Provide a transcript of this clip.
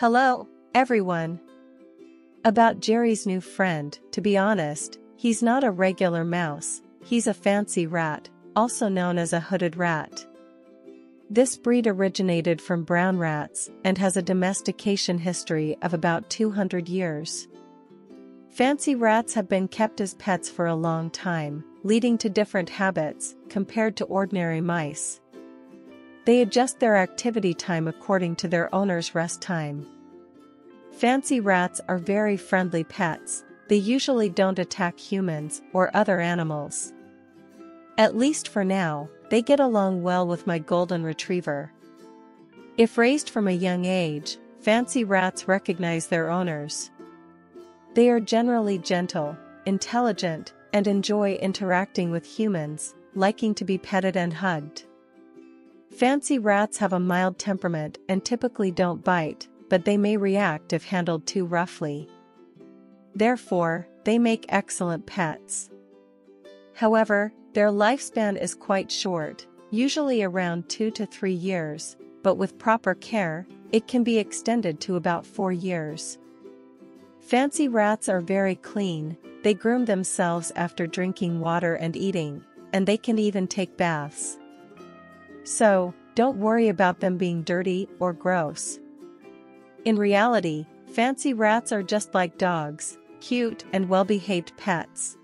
Hello, everyone. About Jerry's new friend, to be honest, he's not a regular mouse, he's a fancy rat, also known as a hooded rat. This breed originated from brown rats and has a domestication history of about 200 years. Fancy rats have been kept as pets for a long time, leading to different habits compared to ordinary mice. They adjust their activity time according to their owner's rest time. Fancy rats are very friendly pets, they usually don't attack humans or other animals. At least for now, they get along well with my golden retriever. If raised from a young age, fancy rats recognize their owners. They are generally gentle, intelligent, and enjoy interacting with humans, liking to be petted and hugged. Fancy rats have a mild temperament and typically don't bite, but they may react if handled too roughly. Therefore, they make excellent pets. However, their lifespan is quite short, usually around 2 to 3 years, but with proper care, it can be extended to about 4 years. Fancy rats are very clean, they groom themselves after drinking water and eating, and they can even take baths. So, don't worry about them being dirty or gross. In reality, fancy rats are just like dogs, cute and well behaved pets.